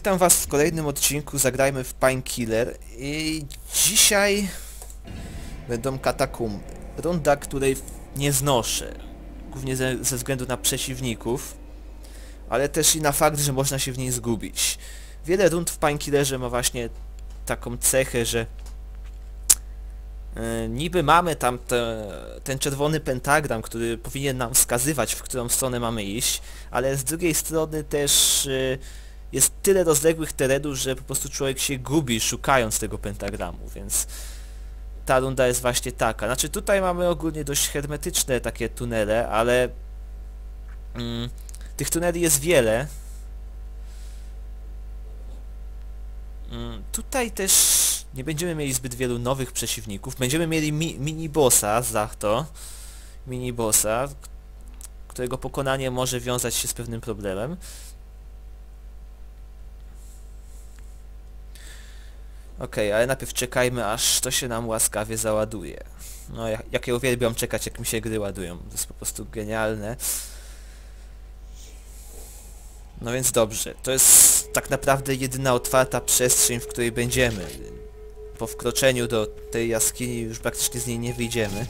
Witam was w kolejnym odcinku Zagrajmy w Painkiller i dzisiaj będą katakumby. Runda, której nie znoszę. Głównie ze, ze względu na przeciwników, ale też i na fakt, że można się w niej zgubić. Wiele rund w Painkillerze ma właśnie taką cechę, że e, niby mamy tam te, ten czerwony pentagram, który powinien nam wskazywać, w którą stronę mamy iść, ale z drugiej strony też e, jest tyle rozległych terenów, że po prostu człowiek się gubi szukając tego pentagramu, więc ta runda jest właśnie taka. Znaczy tutaj mamy ogólnie dość hermetyczne takie tunele, ale mm, tych tuneli jest wiele. Mm, tutaj też nie będziemy mieli zbyt wielu nowych przeciwników. Będziemy mieli mi mini bossa za to. Mini bossa, którego pokonanie może wiązać się z pewnym problemem. Okej, okay, ale najpierw czekajmy aż to się nam łaskawie załaduje. No jak, jak ja uwielbiam czekać jak mi się gry ładują. To jest po prostu genialne. No więc dobrze, to jest tak naprawdę jedyna otwarta przestrzeń, w której będziemy. Po wkroczeniu do tej jaskini już praktycznie z niej nie wyjdziemy.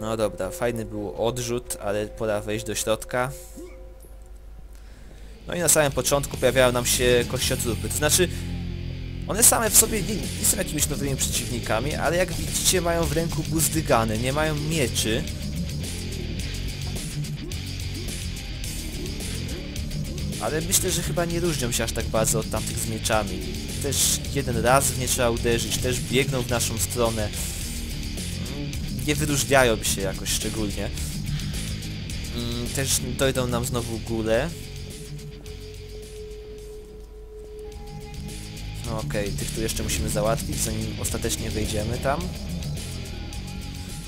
No dobra, fajny był odrzut, ale pora wejść do środka. No i na samym początku pojawiają nam się kościotrupy, to znaczy one same w sobie nie, nie są jakimiś nowymi przeciwnikami, ale jak widzicie mają w ręku buzdygany, nie mają mieczy. Ale myślę, że chyba nie różnią się aż tak bardzo od tamtych z mieczami. Też jeden raz w nie trzeba uderzyć, też biegną w naszą stronę. Nie wyróżniają się jakoś szczególnie. Mm, też dojdą nam znowu góle. Okej, okay, tych tu jeszcze musimy załatwić, zanim ostatecznie wejdziemy tam.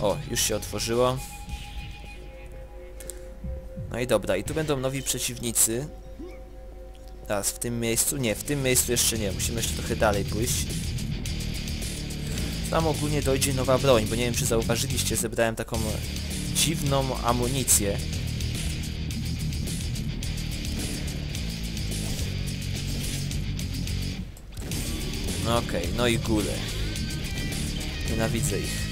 O, już się otworzyło. No i dobra, i tu będą nowi przeciwnicy. Teraz w tym miejscu? Nie, w tym miejscu jeszcze nie, musimy jeszcze trochę dalej pójść. Tam ogólnie dojdzie nowa broń, bo nie wiem czy zauważyliście, zebrałem taką dziwną amunicję. Okej, okay, no i góle. Nienawidzę ich.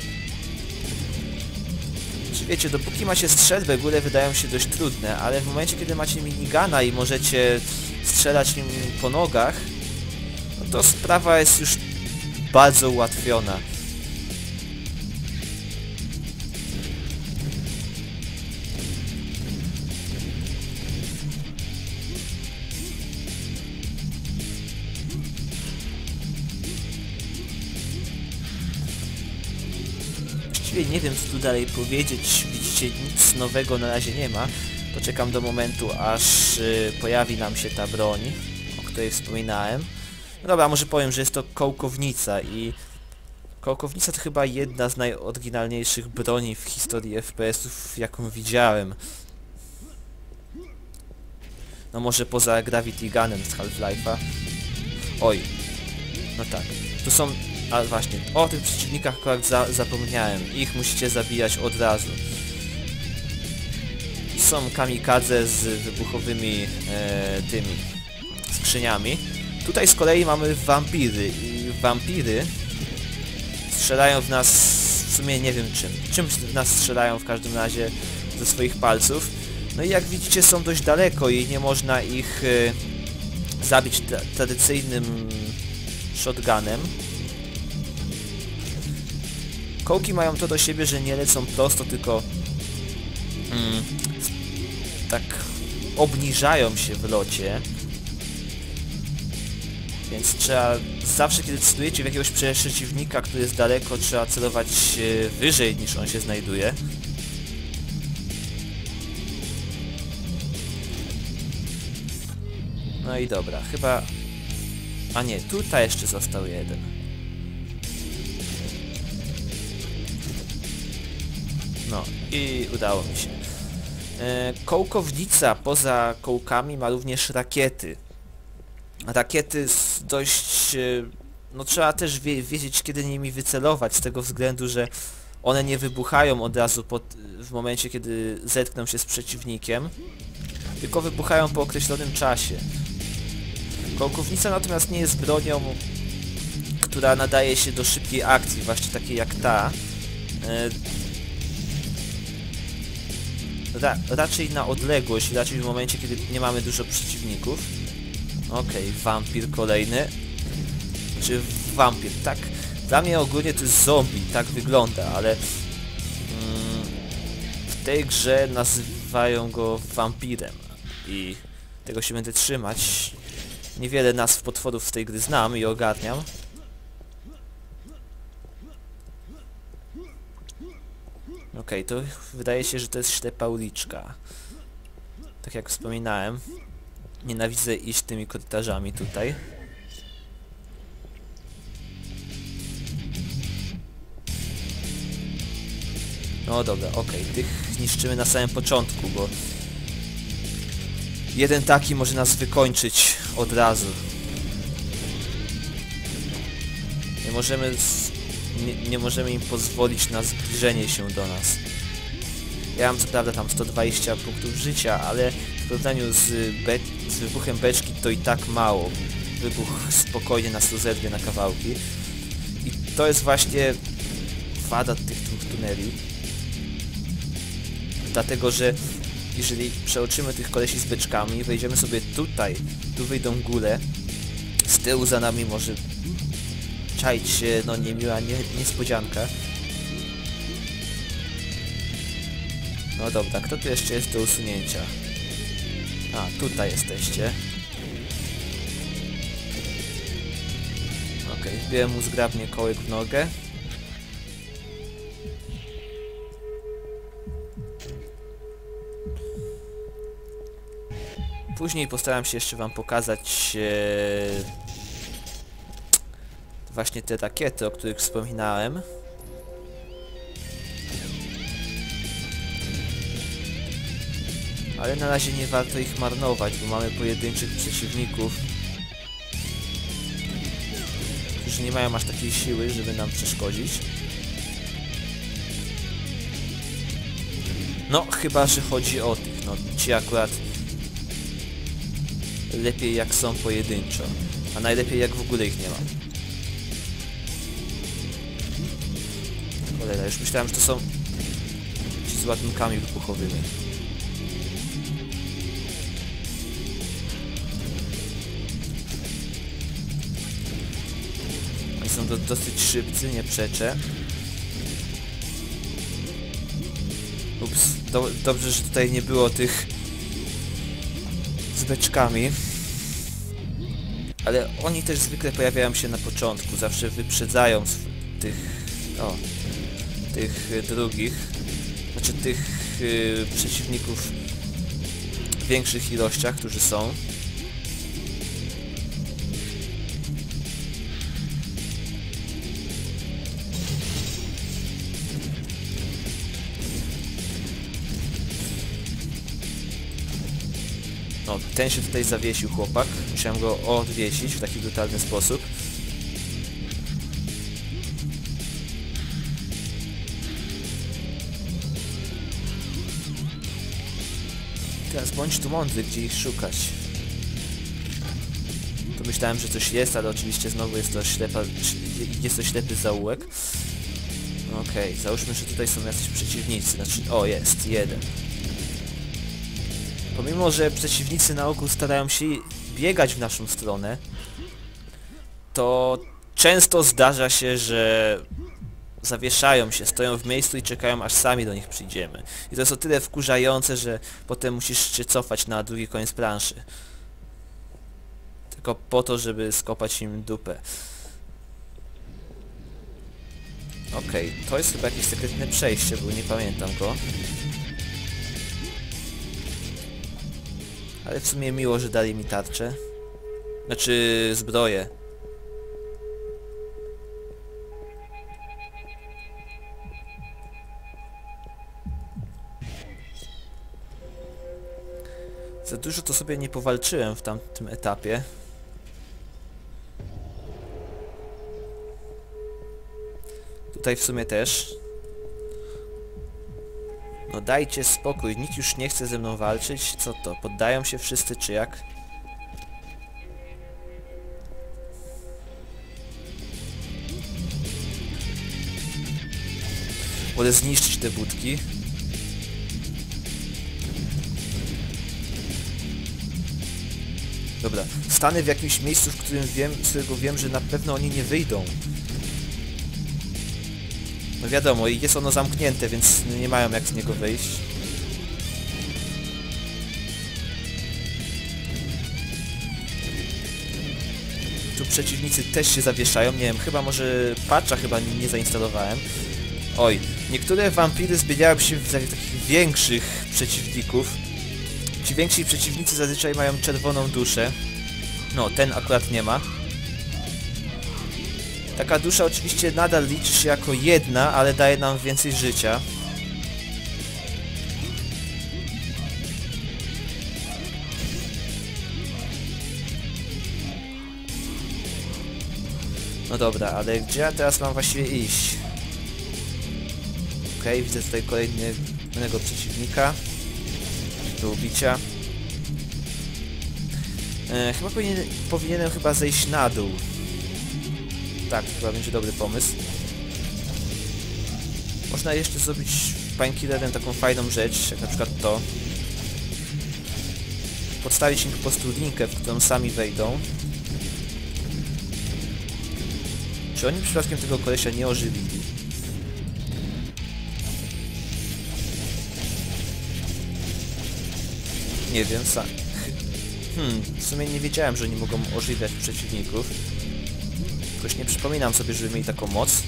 Czy wiecie, dopóki macie strzelbę, góle wydają się dość trudne, ale w momencie, kiedy macie minigana i możecie strzelać nim po nogach, no to sprawa jest już bardzo ułatwiona. Właściwie nie wiem co tu dalej powiedzieć, widzicie nic nowego na razie nie ma. Poczekam do momentu aż y, pojawi nam się ta broń, o której wspominałem. No dobra, może powiem, że jest to kołkownica i kołkownica to chyba jedna z najoryginalniejszych broni w historii FPS-ów jaką widziałem. No może poza Gravity Gunem z Half-Life'a. Oj. No tak. Tu są ale właśnie, o tych przeciwnikach akurat za zapomniałem. Ich musicie zabijać od razu. Są kamikadze z wybuchowymi e, tymi skrzyniami. Tutaj z kolei mamy wampiry i wampiry strzelają w nas w sumie nie wiem czym. Czym w nas strzelają w każdym razie ze swoich palców. No i jak widzicie są dość daleko i nie można ich e, zabić tra tradycyjnym shotgunem. Kołki mają to do siebie, że nie lecą prosto, tylko mm, tak obniżają się w locie. Więc trzeba zawsze kiedy celujecie w jakiegoś przeciwnika, który jest daleko, trzeba celować wyżej niż on się znajduje. No i dobra, chyba... A nie, tutaj jeszcze został jeden. No i udało mi się. E, kołkownica poza kołkami ma również rakiety. Rakiety dość... E, no trzeba też wie, wiedzieć kiedy nimi wycelować z tego względu, że one nie wybuchają od razu pod, w momencie, kiedy zetkną się z przeciwnikiem, tylko wybuchają po określonym czasie. Kołkownica natomiast nie jest bronią, która nadaje się do szybkiej akcji, właśnie takiej jak ta. Ra raczej na odległość, raczej w momencie, kiedy nie mamy dużo przeciwników. Okej, wampir kolejny. Czy wampir, tak. Dla mnie ogólnie to jest zombie, tak wygląda, ale mm, w tej grze nazywają go wampirem i tego się będę trzymać. Niewiele nazw potworów z tej gry znam i ogarniam. Okej, to wydaje się, że to jest ślepa uliczka. Tak jak wspominałem, nienawidzę iść tymi korytarzami tutaj. No dobra, okej, tych niszczymy na samym początku, bo jeden taki może nas wykończyć od razu. Nie możemy. Nie, nie możemy im pozwolić na zbliżenie się do nas. Ja mam co prawda tam 120 punktów życia, ale w porównaniu z, z wybuchem beczki to i tak mało. Wybuch spokojnie nas rozerwie na kawałki. I to jest właśnie wada tych dwóch tuneli. Dlatego, że jeżeli przeoczymy tych kolesi z beczkami, wejdziemy sobie tutaj, tu wyjdą góle, z tyłu za nami może czaić no niemiła nie, niespodzianka. No dobra, kto tu jeszcze jest do usunięcia? A, tutaj jesteście. Okay, wbiłem mu zgrabnie kołek w nogę. Później postaram się jeszcze wam pokazać e, właśnie te rakiety, o których wspominałem. Ale na razie nie warto ich marnować, bo mamy pojedynczych przeciwników, którzy nie mają aż takiej siły, żeby nam przeszkodzić. No, chyba, że chodzi o tych, no ci akurat lepiej jak są pojedynczo, a najlepiej jak w ogóle ich nie ma. Cholera, już myślałem, że to są ci z ładunkami wybuchowymi. Oni są do, dosyć szybcy, nie przeczę. Ups, do, dobrze, że tutaj nie było tych z beczkami. Ale oni też zwykle pojawiają się na początku, zawsze wyprzedzają tych, o, tych drugich, znaczy tych yy, przeciwników w większych ilościach, którzy są. No, ten się tutaj zawiesił chłopak. Musiałem go odwiesić w taki brutalny sposób. Bądź tu mądry, gdzie ich szukać. Tu myślałem, że coś jest, ale oczywiście znowu jest to ślepa, jest to ślepy zaułek. Okej, okay, załóżmy, że tutaj są jacyś przeciwnicy, znaczy, o jest, jeden. Pomimo, że przeciwnicy na ogół starają się biegać w naszą stronę, to często zdarza się, że zawieszają się, stoją w miejscu i czekają aż sami do nich przyjdziemy. I to jest o tyle wkurzające, że potem musisz się cofać na drugi koniec planszy. Tylko po to, żeby skopać im dupę. Okej, okay, to jest chyba jakieś sekretne przejście, bo nie pamiętam go. Ale w sumie miło, że dali mi tarczę. Znaczy zbroję. Za dużo to sobie nie powalczyłem w tamtym etapie. Tutaj w sumie też. dajcie spokój, nikt już nie chce ze mną walczyć. Co to, poddają się wszyscy czy jak? Wolę zniszczyć te budki. Dobra, stanę w jakimś miejscu, w którym wiem, z którego wiem, że na pewno oni nie wyjdą. No wiadomo, i jest ono zamknięte, więc nie mają jak z niego wyjść. Tu przeciwnicy też się zawieszają, nie wiem, chyba może patcha chyba nie zainstalowałem. Oj, niektóre wampiry zmieniają się w takich większych przeciwników. Ci więksi przeciwnicy zazwyczaj mają czerwoną duszę. No, ten akurat nie ma. Taka dusza oczywiście nadal liczy się jako jedna, ale daje nam więcej życia. No dobra, ale gdzie ja teraz mam właściwie iść? Okej, okay, widzę tutaj kolejnego przeciwnika do ubicia. E, chyba powinien, powinienem chyba zejść na dół. Tak, chyba będzie dobry pomysł. Można jeszcze zrobić painkillerem taką fajną rzecz, jak na przykład to. Podstawić im po prostu linkę, w którą sami wejdą. Czy oni przypadkiem tego kolesia nie ożywili? Nie wiem, sam. Hmm, w sumie nie wiedziałem, że oni mogą ożywiać przeciwników. Jakoś nie przypominam sobie, żeby mieli taką moc.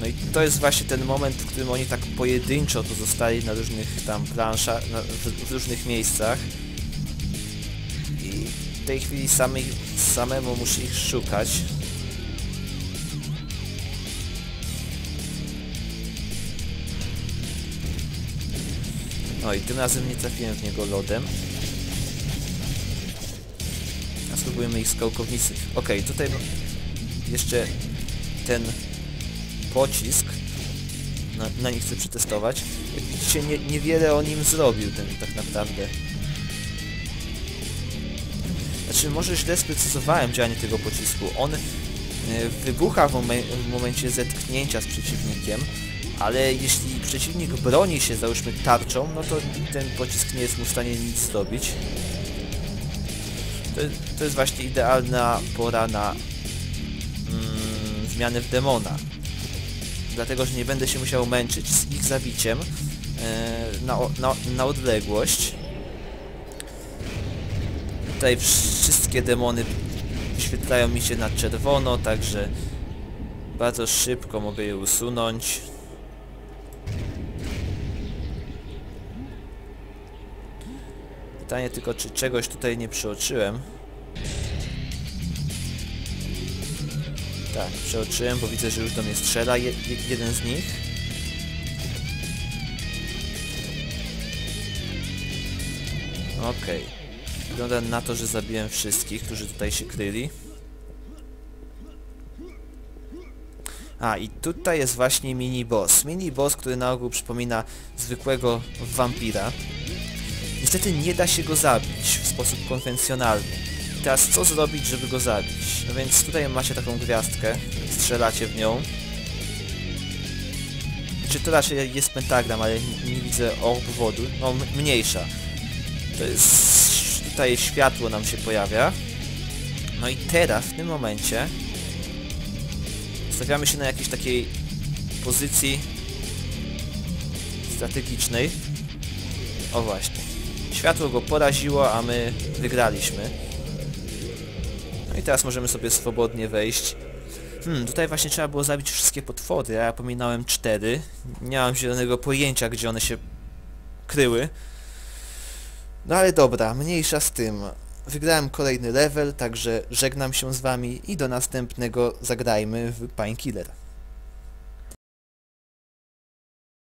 No i to jest właśnie ten moment, w którym oni tak pojedynczo to zostali na różnych tam planszach, na, w różnych miejscach. Tej chwili samej, samemu muszę ich szukać. No i tym razem nie trafiłem w niego lodem. A spróbujemy ich skałkownicy. Okay, tutaj jeszcze ten pocisk. Na, na nich chcę przetestować. Jak widzicie, nie, niewiele o nim zrobił ten tak naprawdę. Znaczy, może źle sprecyzowałem działanie tego pocisku. On e, wybucha w, w momencie zetknięcia z przeciwnikiem, ale jeśli przeciwnik broni się, załóżmy tarczą, no to ten pocisk nie jest mu w stanie nic zrobić. To, to jest właśnie idealna pora na mm, zmianę w demona. Dlatego, że nie będę się musiał męczyć z ich zabiciem e, na, na, na odległość. Tutaj wszystkie demony wyświetlają mi się na czerwono, także bardzo szybko mogę je usunąć. Pytanie tylko, czy czegoś tutaj nie przeoczyłem. Tak, przeoczyłem, bo widzę, że już do mnie strzela je, jeden z nich. Okej. Okay. Wygląda na to, że zabiłem wszystkich, którzy tutaj się kryli. A, i tutaj jest właśnie mini-boss. Mini-boss, który na ogół przypomina zwykłego wampira. Niestety nie da się go zabić w sposób konwencjonalny. I teraz co zrobić, żeby go zabić? No więc tutaj macie taką gwiazdkę, strzelacie w nią. Czy to raczej jest pentagram, ale nie, nie widzę obwodu. No, mniejsza. To jest... tutaj światło nam się pojawia. No i teraz, w tym momencie... Stawiamy się na jakiejś takiej pozycji strategicznej. O właśnie. Światło go poraziło, a my wygraliśmy. No i teraz możemy sobie swobodnie wejść. Hmm, tutaj właśnie trzeba było zabić wszystkie potwory, a ja pominąłem cztery. Nie mam zielonego pojęcia, gdzie one się kryły. No ale dobra, mniejsza z tym. Wygrałem kolejny level, także żegnam się z wami i do następnego zagrajmy w Painkiller.